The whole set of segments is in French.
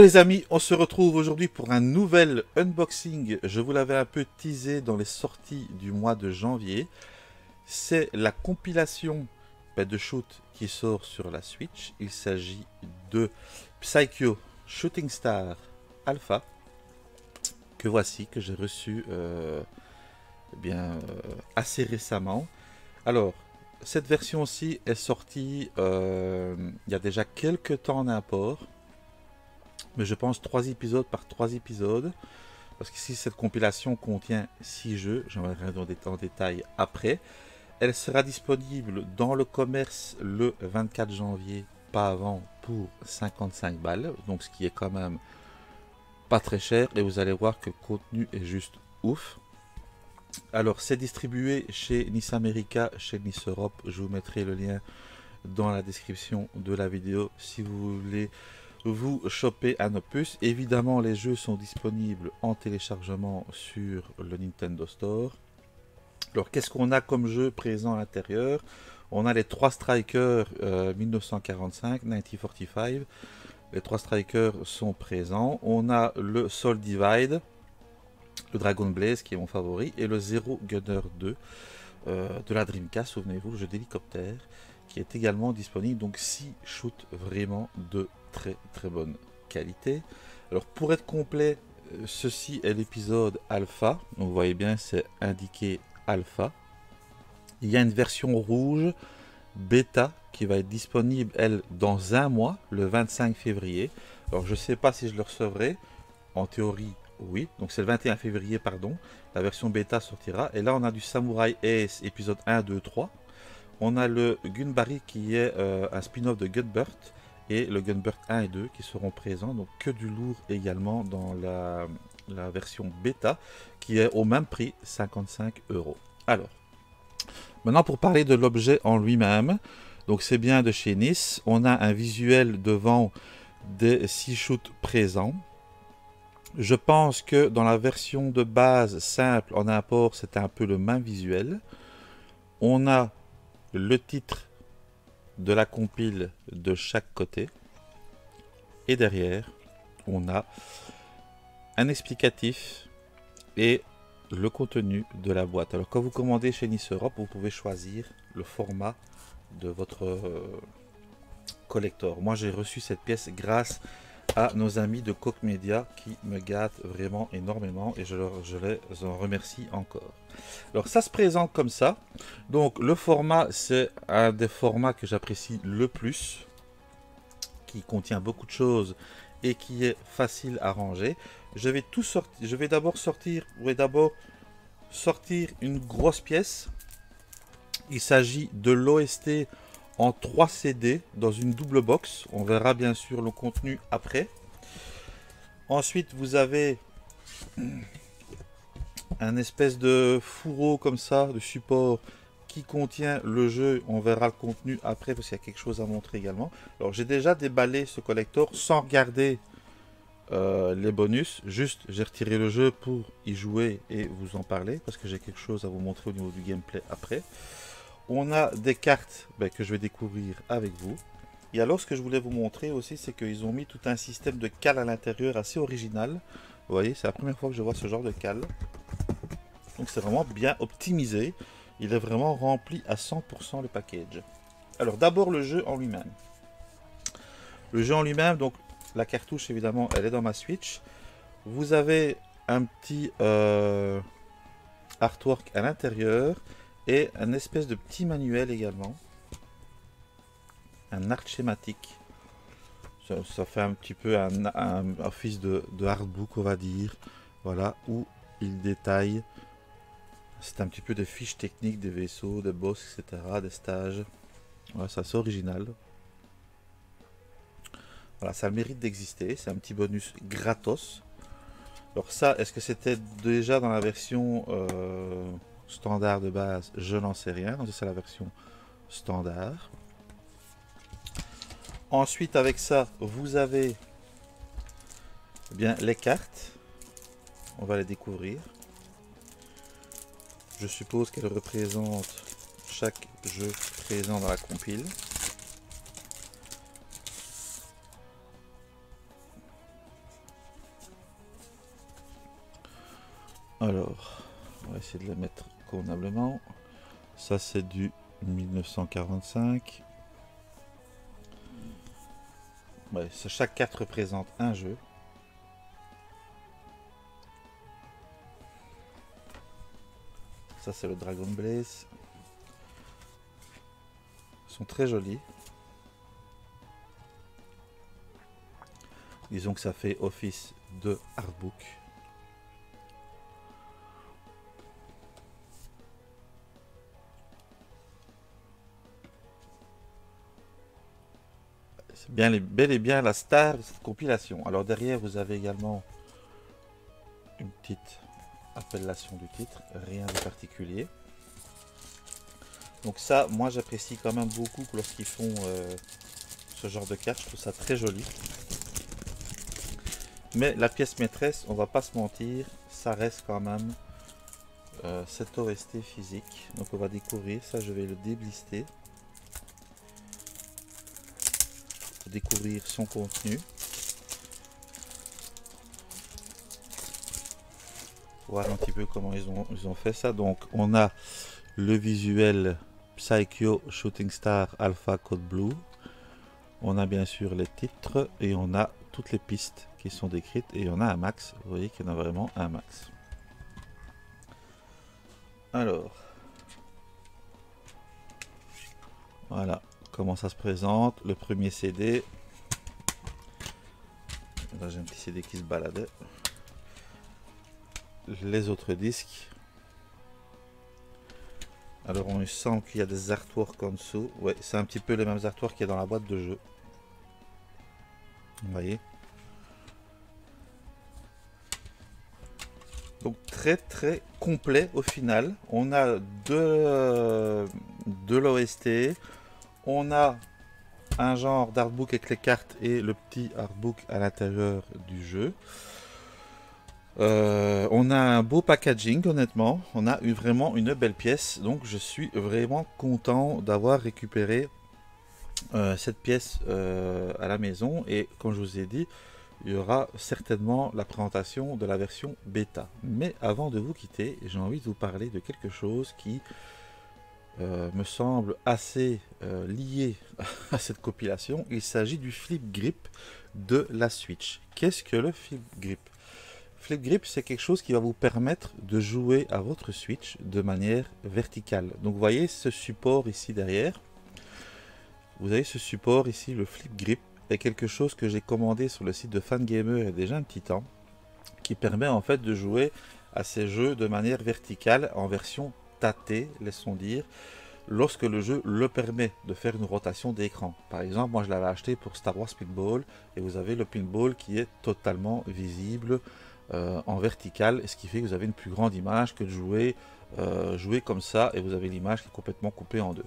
Les amis, on se retrouve aujourd'hui pour un nouvel unboxing. Je vous l'avais un peu teasé dans les sorties du mois de janvier. C'est la compilation de shoot qui sort sur la Switch. Il s'agit de Psycho Shooting Star Alpha que voici, que j'ai reçu euh, bien euh, assez récemment. Alors, cette version-ci est sortie euh, il y a déjà quelques temps en import. Mais je pense 3 épisodes par 3 épisodes. Parce qu'ici, cette compilation contient 6 jeux. J'en reviendrai en détail après. Elle sera disponible dans le commerce le 24 janvier, pas avant, pour 55 balles. Donc ce qui est quand même pas très cher. Et vous allez voir que le contenu est juste ouf. Alors, c'est distribué chez Nice America, chez Nice Europe. Je vous mettrai le lien dans la description de la vidéo si vous voulez vous choper un opus. Évidemment, les jeux sont disponibles en téléchargement sur le Nintendo Store. Alors, qu'est-ce qu'on a comme jeu présent à l'intérieur? On a les trois Strikers 1945, 1945. Les trois Strikers sont présents. On a le Soul Divide, le Dragon Blaze qui est mon favori, et le Zero Gunner 2 euh, de la Dreamcast, souvenez-vous, le jeu d'hélicoptère, qui est également disponible. Donc 6 shoots vraiment de très très bonne qualité. Alors pour être complet, euh, ceci est l'épisode alpha. Vous voyez bien, c'est indiqué alpha. Il y a une version rouge bêta qui va être disponible, elle, dans un mois, le 25 février. Alors je ne sais pas si je le recevrai. En théorie, oui, donc c'est le 21 février, pardon. La version bêta sortira. Et là, on a du Samurai Ace épisode 1, 2, 3. On a le Gunbari qui est euh, un spin-off de Gunburt. Et le Gunburt 1 et 2 qui seront présents. Donc que du lourd également dans la, version bêta qui est au même prix, 55 euros. Alors, maintenant pour parler de l'objet en lui-même. Donc c'est bien de chez Nice. On a un visuel devant des 6 shoots présents. Je pense que dans la version de base simple en import, c'était un peu le même visuel. On a le titre de la compile de chaque côté. Et derrière, on a un explicatif et le contenu de la boîte. Alors quand vous commandez chez Nice Europe, vous pouvez choisir le format de votre euh, collector. Moi j'ai reçu cette pièce grâce nos amis de Coq Media qui me gâtent vraiment énormément et je, leur, je les en remercie encore. Alors ça se présente comme ça. Donc le format c'est un des formats que j'apprécie le plus qui contient beaucoup de choses et qui est facile à ranger. Je vais tout sortir. Je vais d'abord sortir. vais d'abord sortir une grosse pièce. Il s'agit de l'OST en 3 CD dans une double box. On verra bien sûr le contenu après. Ensuite, vous avez un espèce de fourreau comme ça, de support qui contient le jeu. On verra le contenu après parce qu'il y a quelque chose à montrer également. Alors, j'ai déjà déballé ce collector sans regarder euh, les bonus. Juste, j'ai retiré le jeu pour y jouer et vous en parler parce que j'ai quelque chose à vous montrer au niveau du gameplay après. On a des cartes ben, que je vais découvrir avec vous. Et alors, ce que je voulais vous montrer aussi, c'est qu'ils ont mis tout un système de cale à l'intérieur assez original. Vous voyez, c'est la première fois que je vois ce genre de cale. Donc, c'est vraiment bien optimisé. Il est vraiment rempli à 100% le package. Alors, d'abord, le jeu en lui-même. Le jeu en lui-même, donc, la cartouche, évidemment, elle est dans ma Switch. Vous avez un petit euh, artwork à l'intérieur et un espèce de petit manuel également. Un art schématique. Ça, fait un petit peu un, office de, hardbook, on va dire. Voilà, où il détaille. C'est un petit peu des fiches techniques des vaisseaux, des boss, etc., des stages. Voilà, ça c'est original. Voilà, ça mérite d'exister. C'est un petit bonus gratos. Alors ça, est-ce que c'était déjà dans la version euh, standard de base, je n'en sais rien. Donc c'est la version standard. Ensuite, avec ça, vous avez eh bien, les cartes. On va les découvrir. Je suppose qu'elles représentent chaque jeu présent dans la compile. Alors, on va essayer de les mettre ça, c'est du 1945. Ouais, chaque carte représente un jeu. Ça, c'est le Dragon Blaze. Ils sont très jolis. Disons que ça fait office de artbook. Bien, bel et bien la star de cette compilation. Alors derrière, vous avez également une petite appellation du titre, rien de particulier. Donc ça, moi j'apprécie quand même beaucoup lorsqu'ils font euh, ce genre de carte, je trouve ça très joli. Mais la pièce maîtresse, on va pas se mentir, ça reste quand même euh, cette OST physique. Donc on va découvrir, ça je vais le déblister. Découvrir son contenu. Voir un petit peu comment ils ont, ils ont fait ça. Donc on a le visuel Psycho Shooting Star Alpha Code Blue. On a bien sûr les titres et on a toutes les pistes qui sont décrites et on a un max. Vous voyez qu'il y en a vraiment un max. Alors, voilà comment ça se présente. Le premier CD. Là j'ai un petit CD qui se baladait. Les autres disques. Alors on sent qu'il y a des artworks en dessous. Ouais, c'est un petit peu les mêmes artworks qu'il y a dans la boîte de jeu. Vous voyez? Donc très très complet au final. On a de, de l'OST. On a un genre d'artbook avec les cartes et le petit artbook à l'intérieur du jeu. Euh, on a un beau packaging honnêtement, on a eu vraiment une belle pièce, donc je suis vraiment content d'avoir récupéré euh, cette pièce euh, à la maison et comme je vous ai dit, il y aura certainement la présentation de la version bêta. Mais avant de vous quitter, j'ai envie de vous parler de quelque chose qui me semble assez lié à cette compilation. Il s'agit du flip grip de la Switch. Qu'est-ce que le flip grip? Flip Grip, c'est quelque chose qui va vous permettre de jouer à votre Switch de manière verticale. Donc voyez ce support ici derrière? Vous avez ce support ici, le Flip Grip, est quelque chose que j'ai commandé sur le site de Fangamer il y a déjà un petit temps, qui permet en fait de jouer à ces jeux de manière verticale en version tâtée, laissons dire, lorsque le jeu le permet de faire une rotation d'écran. Par exemple, moi je l'avais acheté pour Star Wars Pinball et vous avez le pinball qui est totalement visible euh, en vertical, ce qui fait que vous avez une plus grande image que de jouer, euh, jouer comme ça et vous avez l'image qui est complètement coupée en deux.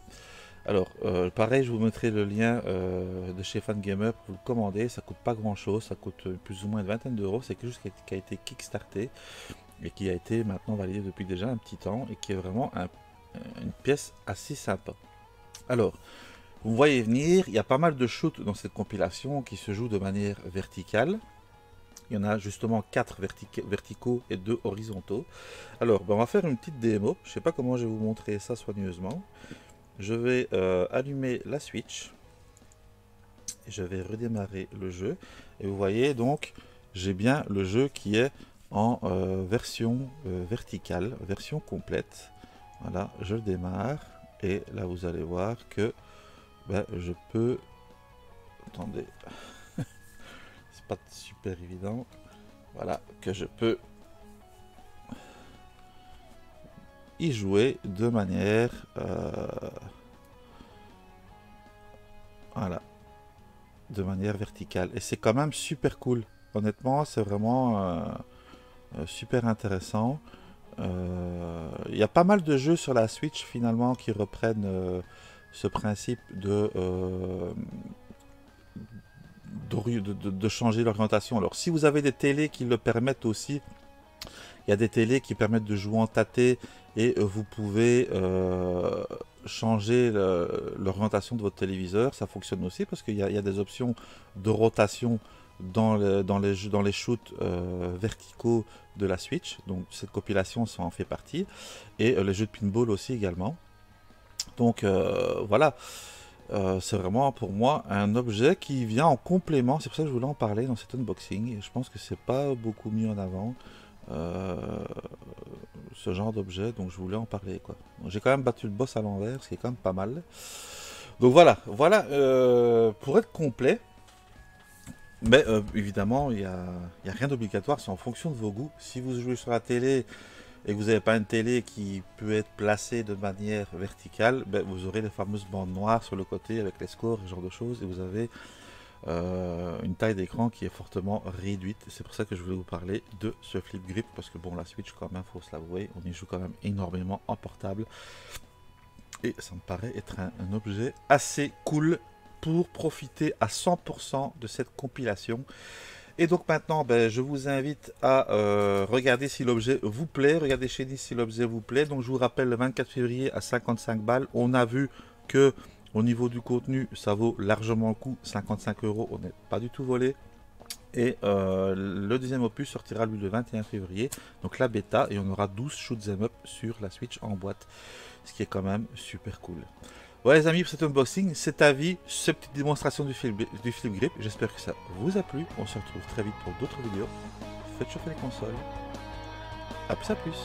Alors, euh, pareil, je vous mettrai le lien de chez Fangamer pour le commander. Ça coûte pas grand chose, ça coûte plus ou moins une vingtaine d'euros. C'est quelque chose qui a, été kickstarté et qui a été maintenant validé depuis déjà un petit temps et qui est vraiment une pièce assez sympa. Alors, vous voyez venir, il y a pas mal de shoots dans cette compilation qui se jouent de manière verticale. Il y en a justement 4 verticaux et 2 horizontaux. Alors, ben, on va faire une petite démo. Je ne sais pas comment je vais vous montrer ça soigneusement. Je vais euh, allumer la Switch. Je vais redémarrer le jeu. Et vous voyez donc, j'ai bien le jeu qui est en euh, version euh, verticale, version complète. Voilà, je démarre. Et là, vous allez voir que ben, je peux... Attendez super évident. Voilà, que je peux y jouer de manière... Euh, voilà. De manière verticale. Et c'est quand même super cool. Honnêtement, c'est vraiment super intéressant. Il y a pas mal de jeux sur la Switch finalement qui reprennent ce principe de changer l'orientation. Alors si vous avez des télés qui le permettent aussi, il y a des télés qui permettent de jouer en tâté et euh, vous pouvez euh, changer l'orientation de votre téléviseur. Ça fonctionne aussi parce qu'il y, a des options de rotation dans, dans, les, dans les shoots euh, verticaux de la Switch. Donc cette compilation, ça en fait partie. Et les jeux de pinball aussi également. Donc voilà. c'est vraiment pour moi un objet qui vient en complément. C'est pour ça que je voulais en parler dans cet unboxing. Je pense que c'est pas beaucoup mis en avant. ce genre d'objet, donc je voulais en parler quoi. J'ai quand même battu le boss à l'envers, ce qui est quand même pas mal. Donc voilà, voilà, euh, pour être complet, mais euh, évidemment, il n'y a, a, rien d'obligatoire, c'est en fonction de vos goûts. Si vous jouez sur la télé et que vous n'avez pas une télé qui peut être placée de manière verticale, ben, vous aurez les fameuses bandes noires sur le côté avec les scores, ce genre de choses, et vous avez euh, une taille d'écran qui est fortement réduite. C'est pour ça que je voulais vous parler de ce flip grip, parce que bon, la Switch quand même, faut se l'avouer, on y joue quand même énormément en portable. Et ça me paraît être un, objet assez cool pour profiter à 100% de cette compilation. Et donc maintenant, ben, je vous invite à euh, regarder si l'objet vous plaît. Regardez chez nous si l'objet vous plaît. Donc je vous rappelle, le 24 février à 55 balles, on a vu que au niveau du contenu, ça vaut largement le coup. 55 euros, on n'est pas du tout volé. Et euh, le deuxième opus sortira lui le 21 février, donc la bêta, et on aura 12 shoot'em up sur la Switch en boîte ce qui est quand même super cool. Voilà les amis pour cet unboxing, cet avis, cette petite démonstration du flip, du flip grip. J'espère que ça vous a plu. On se retrouve très vite pour d'autres vidéos. Faites chauffer les consoles. A plus à plus.